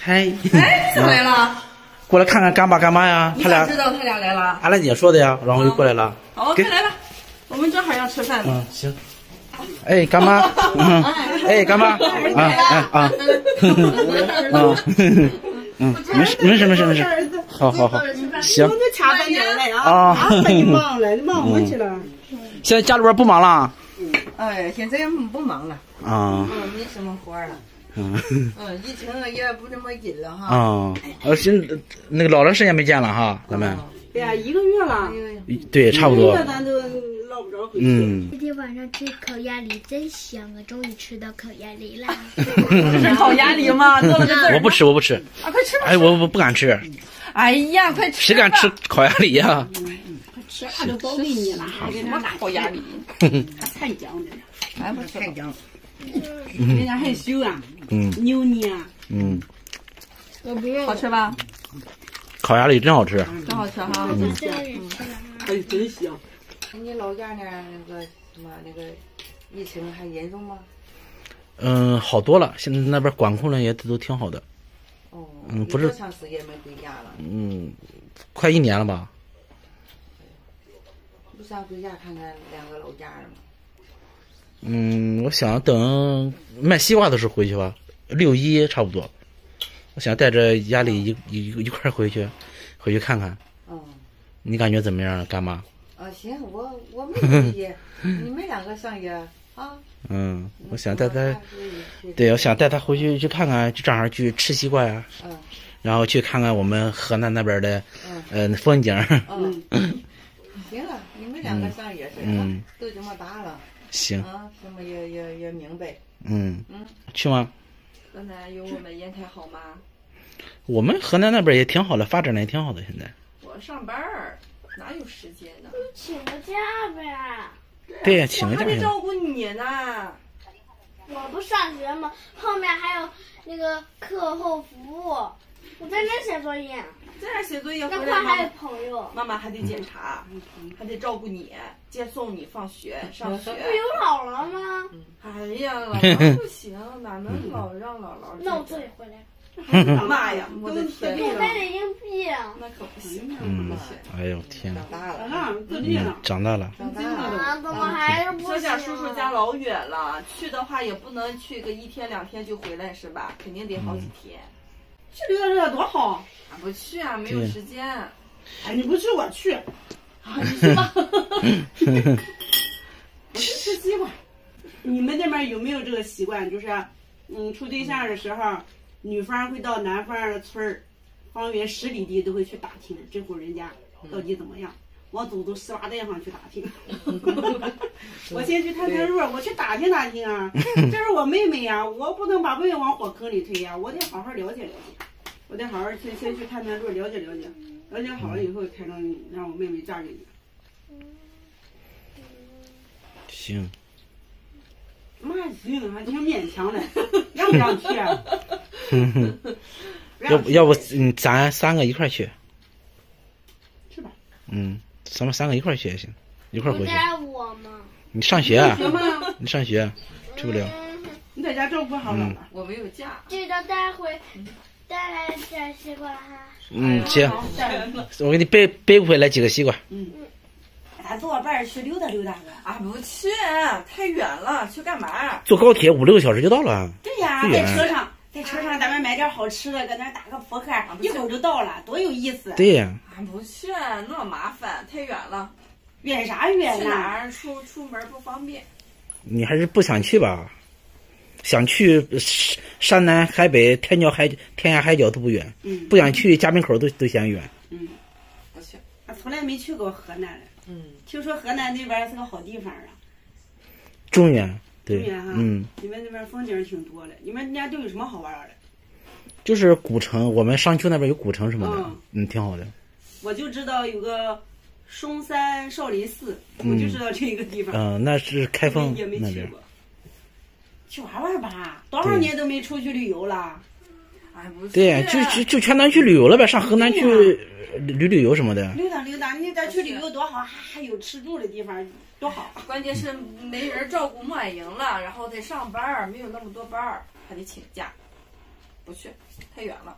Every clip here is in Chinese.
嗨，哎，怎么来了？过来看看干爸干妈呀，你他俩。知道他俩来了？俺兰姐说的呀，然后就过来了。哦，给。快来吧，我们正好要吃饭呢。嗯，行。哎，干妈，嗯，哎，干妈，啊，哎啊，啊，嗯，没事没事没事没事，好好好，行。啊！啊。啊，太忙了，忙我去了。现在家里边不忙了？哎，现在不忙了，啊，嗯，没什么活了。嗯嗯，疫情也不那么紧了哈。啊，呃，是那个老长时间没见了哈，咱们，对呀，一个月了，对，差不多一个月，咱都捞不着回去。嗯，今天晚上吃烤鸭梨真香啊！终于吃到烤鸭梨了！这是烤鸭梨吗？做了个字儿我不吃我不吃，啊，快吃吧！哎，我我不敢吃，哎呀，快吃！谁敢吃？烤鸭梨呀？吃啥都包给你了，还给什么烤鸭梨？还 太讲的，哎，不吃太讲。人家害羞啊，嗯。扭你啊，嗯，我不用好吃吧？烤鸭梨真好吃，真好吃哈。我这个人吃了哈。哎，真香。你老家那那个什么那个疫情还严重吗？嗯，好多了，现在那边管控的也都挺好的，哦，嗯。不是多长时间没回家了？嗯，快一年了吧？不想回家看看两个老家人吗？嗯，我想等卖西瓜的时候回去吧，六一差不多。我想带着家里一一一块儿回去，回去看看。嗯，你感觉怎么样，干妈？啊行，我我没问题，你们两个上夜啊？嗯，我想带他，对，我想带他回去去看看，就正好去吃西瓜呀，嗯然后去看看我们河南那边的嗯呃风景。嗯，行了，你们两个上也是嗯啊，都这么大了行，啊，什么也也也明白。嗯嗯，去吗？河南有我们烟台好吗？我们河南那边也挺好的，发展的也挺好的，现在。我上班儿哪有时间呢？请个假呗。对呀，请个假。我还得照顾你呢。我不上学吗？后面还有那个课后服务，我在那写作业，在这儿写作业那回来块还有妈朋友。妈妈还得检查，还得照顾你，接送你放学、上学。不有姥姥吗？哎呀，姥姥 不行，哪能老让姥姥？那我自己回来。妈呀，我的天我带点硬币。那可不行，嗯不行，哎呦天，长大了，啊，自立嗯了，，长大了。长大了。啊，怎么还是不说行？家叔叔家老远了，去的话也不能去个一天两天就回来是吧？肯定得好几天。去溜达溜达多好。啊，不去啊，没有时间。哎，你不去我去，啊，你去吧。我去吃西瓜。你们那边有没有这个习惯？就是，嗯，处对象的时候，女方会到男方的村儿，方圆十里地都会去打听这户人家到底怎么样，往祖宗十八代上去打听。我先去探探路，我去打听打听啊，这是我妹妹呀，我不能把妹妹往火坑里推呀，我得好好了解了解，我得好好先先去探探路，了解了解，了解好了以后才能让我妹妹嫁给你。行，妈行，还挺勉强的，让不让去啊？要不要不嗯，咱三个一块儿去。去吧。嗯，咱们三个一块儿去也行，一块儿回去。不带我吗？你上学啊？行吗？你上学，去不了。嗯，你在家照顾好姥姥。我没有假。记得带回，带来点西瓜哈。嗯，行，我给你背背回来几个西瓜。嗯咱坐伴儿去溜达溜达呗。啊，不去，太远了，去干嘛？坐高铁五六个小时就到了。对呀，对呀在车上，在车上咱们买点好吃的，搁那儿打个扑克，一会儿就到了，多有意思。对呀，俺，不去，那么麻烦，太远了。远啥远去？哪儿出出门不方便？你还是不想去吧？想去呃山山南海北，天角海天涯海角都不远，嗯不想去家门口都都嫌远。嗯，不去。俺从来没去过河南的，嗯，听说河南那边是个好地方啊。中原，对哈，嗯，你们那边风景挺多的，你们家都有什么好玩的？就是古城，我们商丘那边有古城什么的嗯，嗯，挺好的。我就知道有个嵩山少林寺，我就知道这一个地方。嗯，那是开封也没那边。去过。去玩玩吧，多少年都没出去旅游了。哎，不去。对，就就就全南去旅游了呗，上河南去呃旅旅游什么的。溜达溜达，你再去旅游多好，还还有吃住的地方，多好。关键是没人照顾莫婉莹了，然后得上班儿，没有那么多班儿，还得请假。不去，太远了。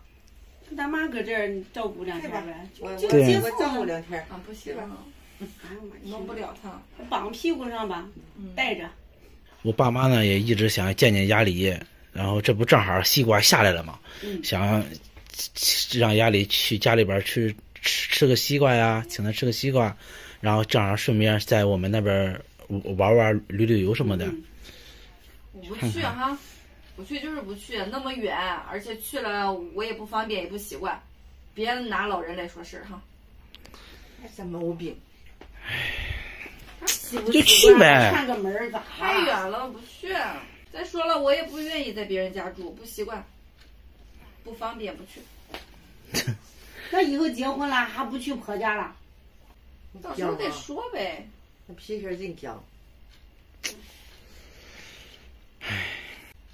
咱妈搁这儿照顾两天呗，我就对我接送照顾两天。啊，不行，哎呀妈弄不了他。绑屁股上吧，带着。我爸妈呢也一直想见见鸭梨，然后这不正好西瓜下来了嘛，嗯想让鸭梨去家里边去吃吃个西瓜呀，请他吃个西瓜，然后正好顺便在我们那边玩玩旅旅游什么的。嗯我不去哈，不去就是不去，那么远，而且去了我也不方便，也不习惯，别拿老人来说事儿哈。什么毛病？就去呗串个门儿咋？太远了，不去。再说了，我也不愿意在别人家住，不习惯，不方便，不去。那以后结婚了还不去婆家了？到时候再说呗。那脾气儿真犟。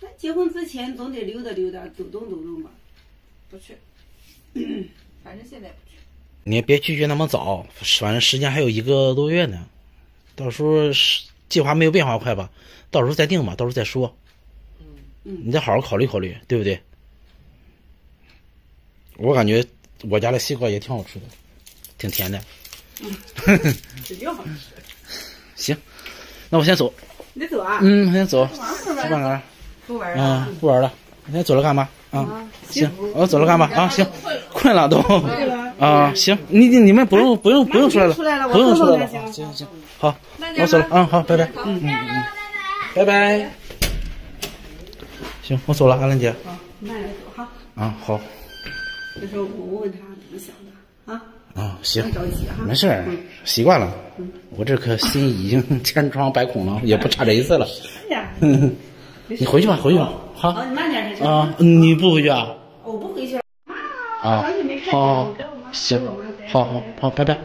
那结婚之前总得溜达溜达，走动走动吧。不去，反正现在不去。你也别拒绝那么早，反正时间还有一个多月呢，到时候是计划没有变化快吧，到时候再定吧，到时候再说。嗯你再好好考虑考虑，对不对？我感觉我家的西瓜也挺好吃的，挺甜的。指定好吃。行，那我先走。你走啊？嗯，我先走。吃玩饭了。不玩啊了。，不玩了。你先走了干嘛？啊，行，我走了干嘛？啊，行，困了都。啊，行，你你你们不用不用不用出来了，不用出来了。送送就行行行，好，那我走了。嗯，好，拜拜。嗯嗯嗯，拜拜。行，我走了，阿兰姐。慢点走哈。啊，好。这时候我问问他怎么想的啊？啊，行，着急哈。没事儿，习惯了。我这颗心已经 千疮百孔了，也不差这一次了。哎呀，你回去吧，回去吧。好。啊，你不回去啊？我不回去了。啊好好你跟我妈，行好好好，拜拜。嗯